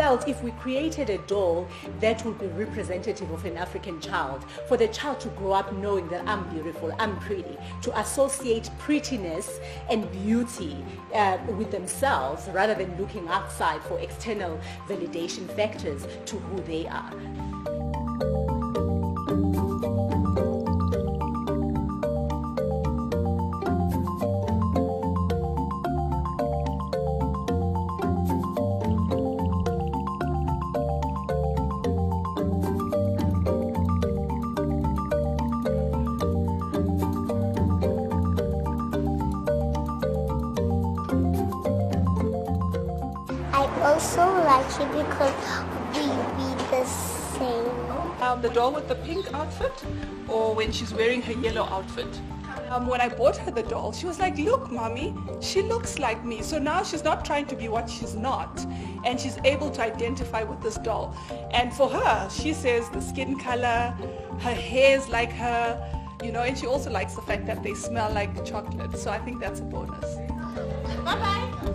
felt if we created a doll that would be representative of an African child, for the child to grow up knowing that I'm beautiful, I'm pretty, to associate prettiness and beauty uh, with themselves rather than looking outside for external validation factors to who they are. Also like it because we read the same. Um, the doll with the pink outfit or when she's wearing her yellow outfit. Um, when I bought her the doll, she was like, look, mommy, she looks like me. So now she's not trying to be what she's not. And she's able to identify with this doll. And for her, she says the skin color, her hair's like her, you know, and she also likes the fact that they smell like chocolate. So I think that's a bonus. Bye bye.